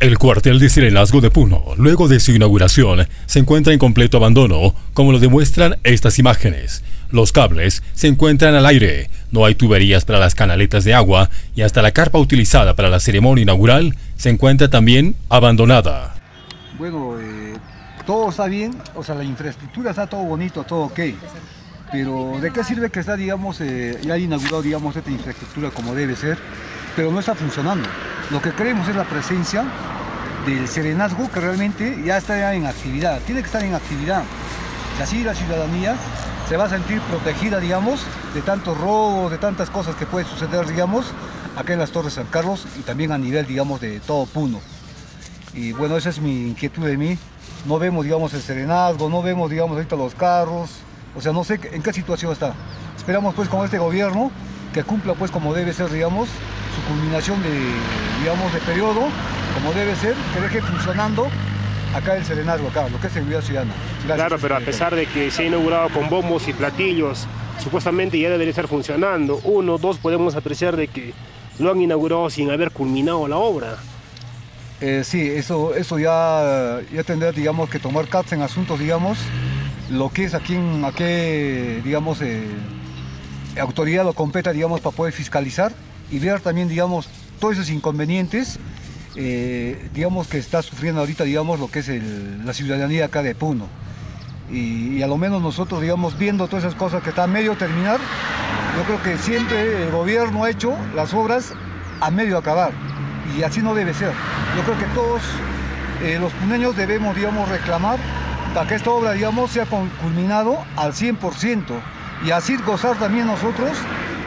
El cuartel de Serenazgo de Puno, luego de su inauguración, se encuentra en completo abandono, como lo demuestran estas imágenes. Los cables se encuentran al aire, no hay tuberías para las canaletas de agua y hasta la carpa utilizada para la ceremonia inaugural se encuentra también abandonada. Bueno, eh, todo está bien, o sea, la infraestructura está todo bonito, todo ok. Pero ¿de qué sirve que está, digamos, eh, ya inaugurado, digamos, esta infraestructura como debe ser, pero no está funcionando? Lo que queremos es la presencia del serenazgo que realmente ya está en actividad, tiene que estar en actividad. Y así la ciudadanía se va a sentir protegida, digamos, de tantos robos, de tantas cosas que pueden suceder, digamos, acá en las Torres San Carlos y también a nivel, digamos, de todo Puno. Y bueno, esa es mi inquietud de mí. No vemos, digamos, el serenazgo, no vemos, digamos, ahorita los carros. O sea, no sé en qué situación está. Esperamos, pues, con este gobierno que cumpla, pues, como debe ser, digamos, su culminación de, digamos, de periodo, como debe ser, que deje funcionando acá el serenazgo, acá, lo que es seguridad ciudadana. claro, pero a pesar de que se ha inaugurado con bombos y platillos, supuestamente ya debería estar funcionando. Uno, dos, podemos apreciar de que lo han inaugurado sin haber culminado la obra. Eh, sí, eso, eso ya, ya tendrá, digamos, que tomar cartas en asuntos, digamos, lo que es aquí en, aquí, digamos, eh, autoridad lo competa, digamos, para poder fiscalizar y ver también, digamos, todos esos inconvenientes, eh, digamos, que está sufriendo ahorita, digamos, lo que es la ciudadanía acá de Puno. Y, a lo menos nosotros, digamos, viendo todas esas cosas que están a medio terminar, yo creo que siempre el gobierno ha hecho las obras a medio acabar. Y así no debe ser. Yo creo que todos eh, los puneños debemos, digamos, reclamar para que esta obra, digamos, sea culminado al 100% y así gozar también nosotros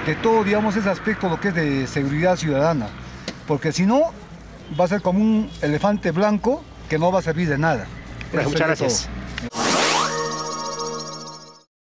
de todo, digamos, ese aspecto, lo que es de seguridad ciudadana. Porque si no, va a ser como un elefante blanco que no va a servir de nada. muchas gracias.